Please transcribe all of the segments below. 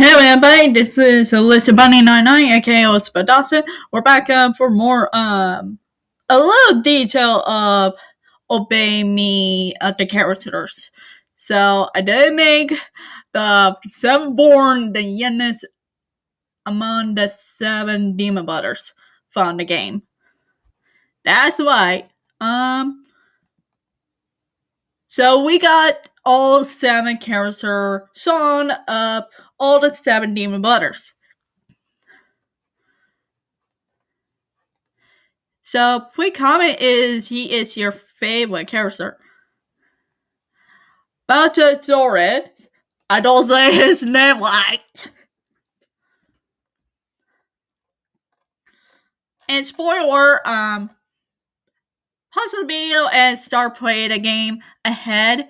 Hey everybody, this is Lizzybunny99 aka Elizabeth Dawson. We're back uh, for more um a little detail of Obey Me uh, the characters. So I did make the seven born the youngest among the seven demon brothers from the game. That's right. Um so we got all seven character song of all the seven demon brothers. So quick comment is he is your favorite character. Baltazar, I don't say his name right. And spoiler, um, video and start playing the game ahead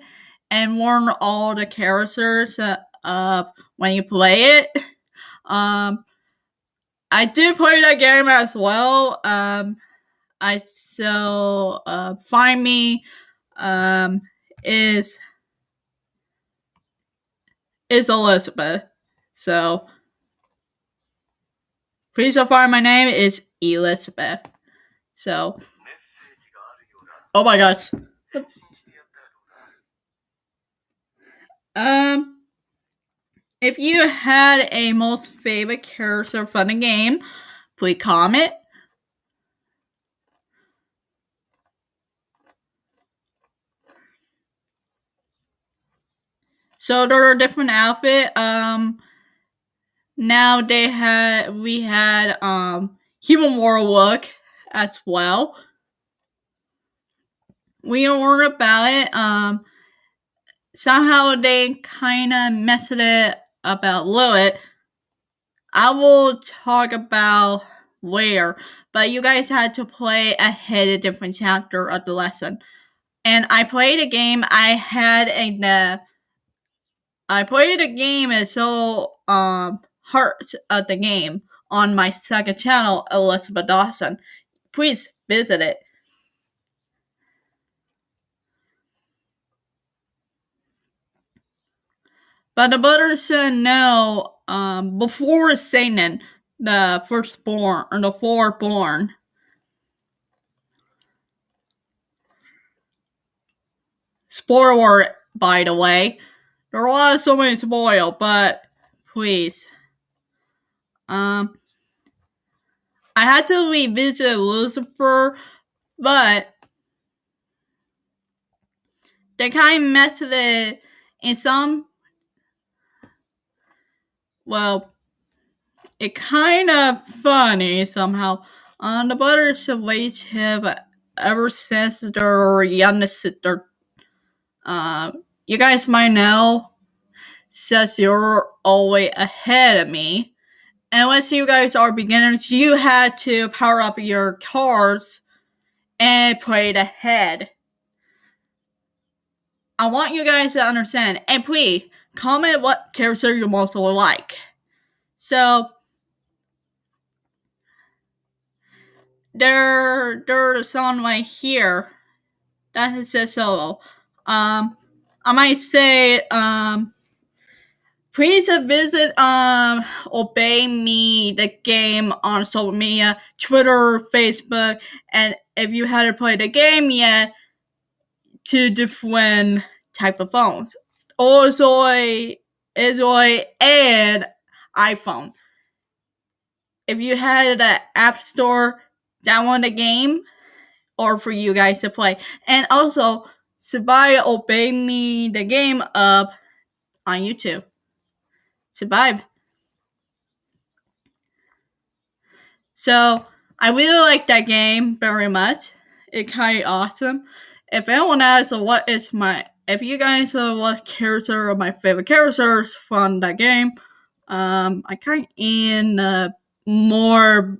and warn all the characters uh, of when you play it. Um, I did play that game as well. Um, I so uh, find me um is is Elizabeth. So please so find my name is Elizabeth. So oh my gosh. Um if you had a most favorite character from the game, please comment. So there are different outfit. Um now they had we had um human warlock as well. We don't worry about it. Um somehow they kinda messed it about Lilith. I will talk about where, but you guys had to play ahead a different chapter of the lesson. And I played a game. I had a uh, I played a game and so um heart of the game on my second channel, Elizabeth Dawson. Please visit it. But the brother said no um, before Satan, the firstborn, or the foreborn. Spoiler, by the way. There are so many spoil, but please. Um, I had to revisit Lucifer, but they kind of messed it in some well, it kind of funny somehow. On the Butters wait have ever since their youngest their uh, you guys might know says you're always ahead of me. And once you guys are beginners, you had to power up your cards and play ahead. I want you guys to understand, and please comment what character you most like. So there there's song right here that is a solo. Um I might say um please visit um obey me the game on social media twitter facebook and if you haven't played the game yet two different type of phones oh, Android, Android, and iPhone. If you had an app store, download the game, or for you guys to play. And also, subscribe, obey me the game up on YouTube. Subscribe. So I really like that game very much. It kind of awesome. If anyone asks what is my if you guys know what character are my favorite characters from that game, um, I kind of in uh, more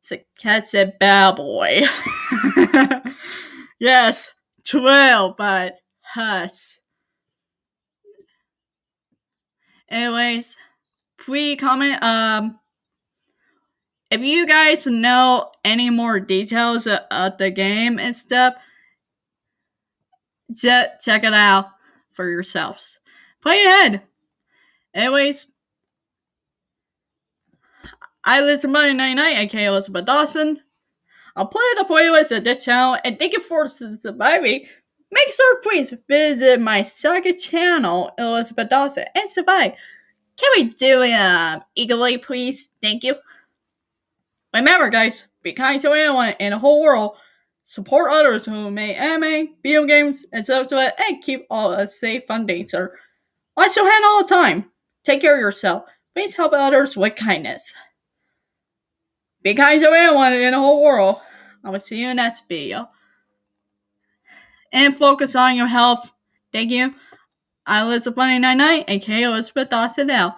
sarcastic bad boy. yes, twelve, but hush. Anyways, please comment. Um, if you guys know any more details of the game and stuff check it out for yourselves. Play ahead. Anyways, I listen Monday Night Night, aka Elizabeth Dawson. I'll play it up for you as a this channel, and thank you for surviving. Make sure please visit my second channel, Elizabeth Dawson, and survive. Can we do it um, eagerly, please? Thank you. Remember, guys, be kind to anyone in the whole world. Support others who make anime, video games, and stuff so on, and keep all a safe fun sir. Wash your hand all the time. Take care of yourself. Please help others with kindness. Be kind to anyone in the whole world. I will see you in the next video. And focus on your health. Thank you. I was a funny night night and K Elizabeth Dawson now.